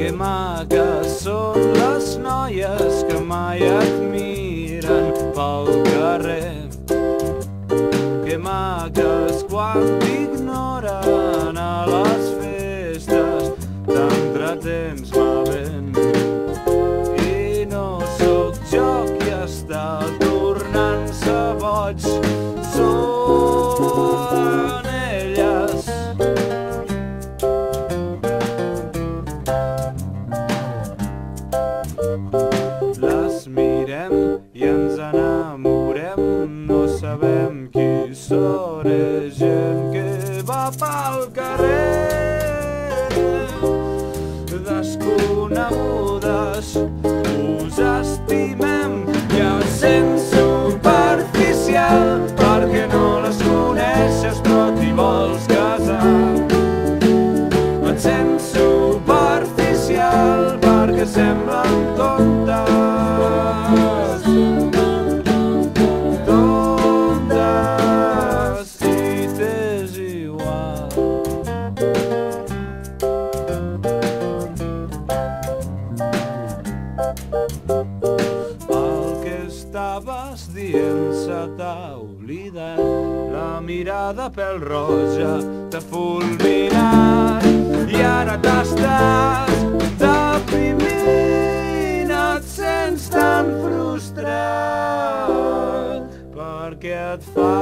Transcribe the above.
Que maques són les noies que t'entretens malament. I no sóc jo qui està tornant-se boig, són elles. Les mirem i ens enamorem, no sabem qui són, és gent que va pel carrer. Uzastīmē dient se t'ha oblidat La mirada pel roja t'ha fulminat. I ara t'estàs deprimint Et sents tan frustrat Perquè et fa